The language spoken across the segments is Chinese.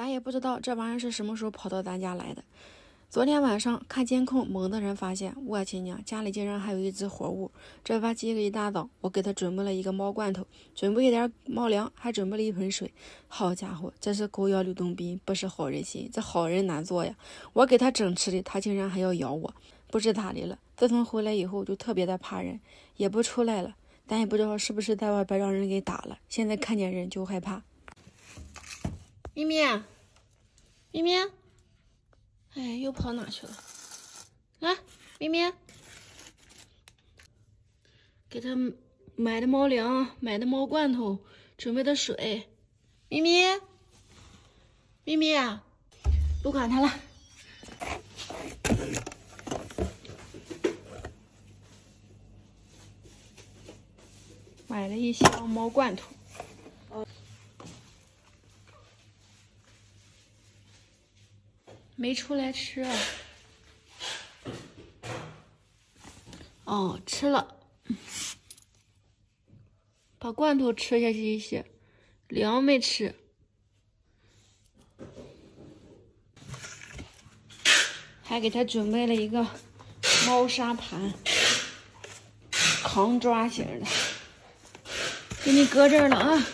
咱也不知道这玩意儿是什么时候跑到咱家来的。昨天晚上看监控，猛的人发现，我亲娘，家里竟然还有一只活物。这吧今个一大早，我给他准备了一个猫罐头，准备一点猫粮，还准备了一盆水。好家伙，这是狗咬吕洞宾，不是好人心，这好人难做呀！我给他整吃的，他竟然还要咬我，不知咋的了。自从回来以后，就特别的怕人，也不出来了。咱也不知道是不是在外边让人给打了，现在看见人就害怕。咪咪，咪咪。哎，又跑哪去了？来，咪咪，给他买的猫粮，买的猫罐头，准备的水。咪咪，咪咪，不管他了。买了一箱猫罐头。没出来吃，哦，吃了，把罐头吃下去一些，粮没吃，还给他准备了一个猫砂盘，扛抓型的，给你搁这儿了啊。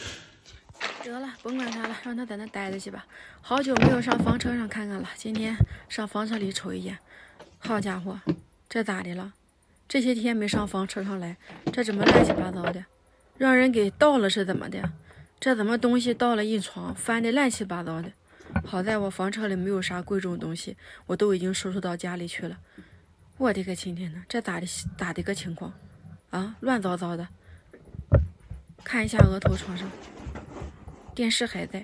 得了，甭管他了，让他在那待着去吧。好久没有上房车上看看了，今天上房车里瞅一眼。好家伙，这咋的了？这些天没上房车上来，这怎么乱七八糟的？让人给盗了是怎么的？这怎么东西倒了一床，翻的乱七八糟的？好在我房车里没有啥贵重东西，我都已经收拾到家里去了。我的个亲天呐，这咋的咋的个情况？啊，乱糟糟的。看一下额头床上。电视还在，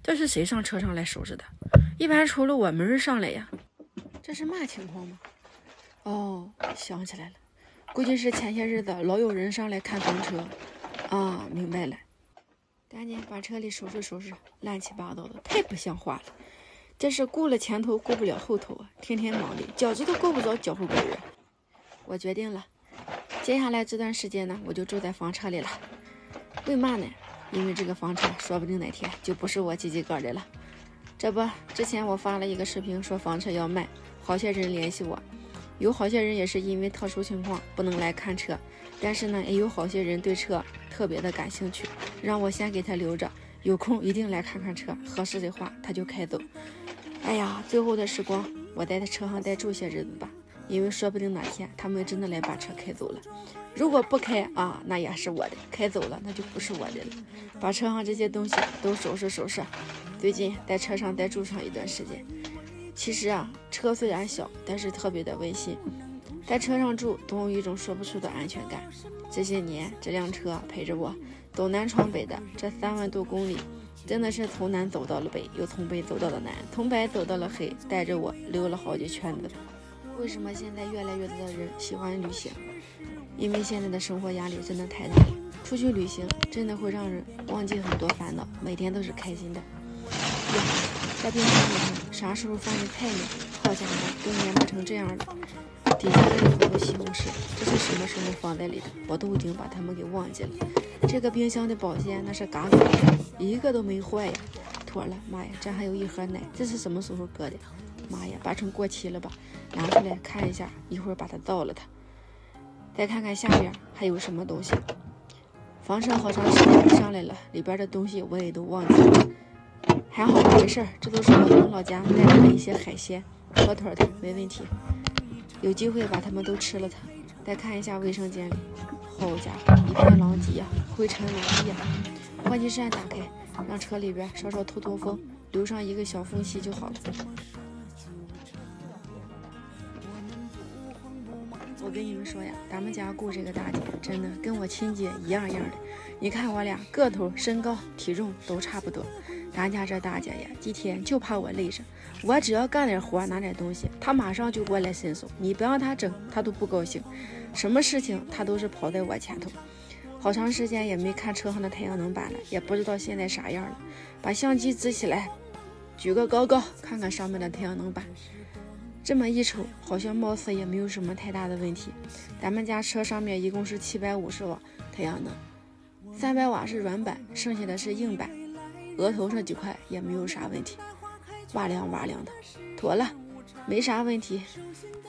这是谁上车上来收拾的？一般除了我没人上来呀。这是嘛情况吗？哦，想起来了，估计是前些日子老有人上来看房车。啊，明白了，赶紧把车里收拾收拾，乱七八糟的，太不像话了。这是顾了前头顾不了后头啊，天天忙的，脚趾都够不着脚后跟儿。我决定了，接下来这段时间呢，我就住在房车里了。为嘛呢？因为这个房车说不定哪天就不是我自己个的了。这不，之前我发了一个视频说房车要卖，好些人联系我，有好些人也是因为特殊情况不能来看车，但是呢，也有好些人对车特别的感兴趣，让我先给他留着，有空一定来看看车，合适的话他就开走。哎呀，最后的时光，我在他车上再住些日子吧。因为说不定哪天他们真的来把车开走了，如果不开啊，那也是我的；开走了，那就不是我的了。把车上这些东西都收拾收拾。最近在车上再住上一段时间。其实啊，车虽然小，但是特别的温馨。在车上住，总有一种说不出的安全感。这些年，这辆车陪着我东南闯北的，这三万多公里，真的是从南走到了北，又从北走到了南，从白走到了黑，带着我溜了好几圈子。为什么现在越来越多的人喜欢旅行？因为现在的生活压力真的太大了，出去旅行真的会让人忘记很多烦恼，每天都是开心的。呀，在冰箱里头啥时候放的菜呢？好家伙，都蔫巴成这样了。底下还有好多西红柿，这是什么时候放在里的？我都已经把它们给忘记了。这个冰箱的保鲜那是嘎嘎的，一个都没坏呀。妥了，妈呀，这还有一盒奶，这是什么时候搁的？妈呀，八成过期了吧？拿出来看一下，一会儿把它倒了它。再看看下边还有什么东西。房车好长时间不上来了，里边的东西我也都忘记了。还好没事儿，这都是我从老家带来的一些海鲜，妥妥的，没问题。有机会把它们都吃了它。再看一下卫生间里，好家伙，一片狼藉呀，灰尘满地呀。换气扇打开，让车里边稍稍透透风，留上一个小缝隙就好了。我跟你们说呀，咱们家雇这个大姐真的跟我亲姐一样样的。你看我俩个头、身高、体重都差不多。咱家这大姐呀，几天就怕我累着，我只要干点活、拿点东西，她马上就过来伸手。你不让她整，她都不高兴。什么事情她都是跑在我前头。好长时间也没看车上的太阳能板了，也不知道现在啥样了。把相机支起来，举个高高，看看上面的太阳能板。这么一瞅，好像貌似也没有什么太大的问题。咱们家车上面一共是七百五十瓦太阳能，三百瓦是软板，剩下的是硬板。额头上几块也没有啥问题，哇凉哇凉的，妥了，没啥问题。